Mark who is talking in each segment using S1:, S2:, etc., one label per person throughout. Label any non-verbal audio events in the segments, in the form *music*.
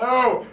S1: No!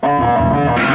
S1: Thank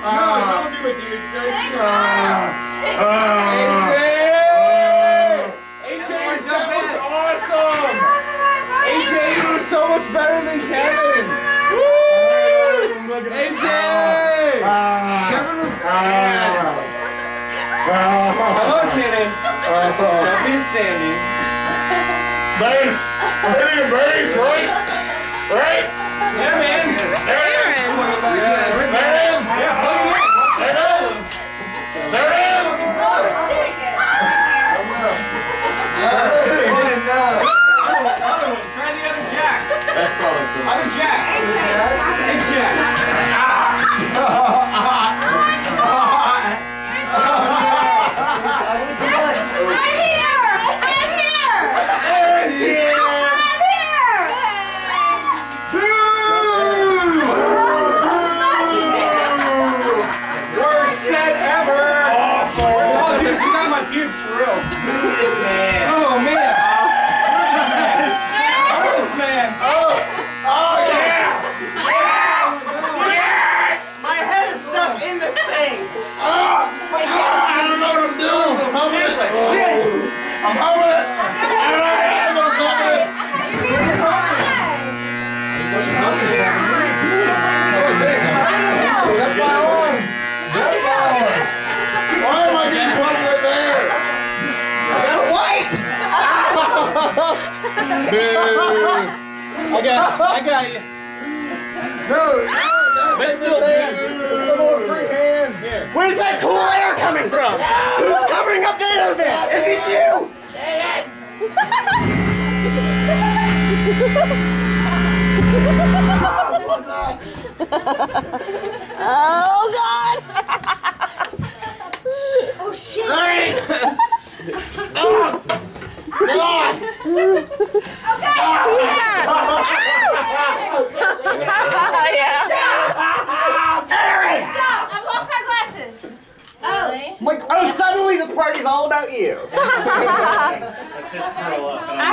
S1: good, dude. Good
S2: Thank
S1: shit.
S2: you.
S1: AJ! AJ,
S3: That
S1: that
S3: was
S1: was awesome! AJ, you were so much better than Kevin! Woo! AJ! Ah. Kevin was bad! Come on, Kenny. Ah. Don't be standing.
S3: Base! I'm hitting a base, right? Right?
S1: Yeah, man. Erin. Oh
S3: yeah, it I
S1: got, I got you.
S3: No,
S1: Let's still
S3: this
S1: do
S3: Some more free hand.
S1: Here.
S4: Where's that cool air coming from? Who's covering up the air vent? Is it you?
S5: Oh God! *laughs*
S3: Hey! *laughs* Ah!
S5: Yeah.
S4: Erin!
S2: Stop! I've lost my glasses. Oh,
S4: Like, oh, suddenly this party's all about you. *laughs*
S2: I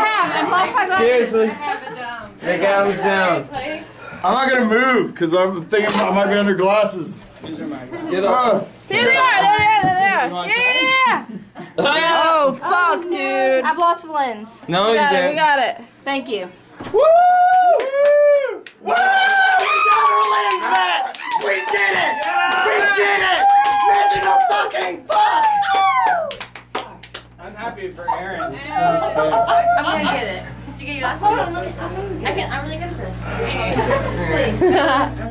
S2: have. I've lost my glasses.
S1: Seriously?
S2: I have it down.
S1: Hey, Gav's down.
S2: Play.
S3: I'm not gonna move because I'm thinking I might be under glasses.
S1: Get up.
S3: Uh,
S5: There they are. There they are. There they are. Yeah. *laughs* Oh fuck, dude.
S2: I've lost the lens.
S1: No,
S5: We
S1: you
S5: got it. We got it.
S2: Thank you.
S4: Woo! Woo! We got our lens back! We did it! We did it! Mission of fucking fuck!
S1: I'm happy for Erin.
S2: I'm gonna get it. Did you get your glasses? I can. I'm really good at this. *laughs* Please.